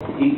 E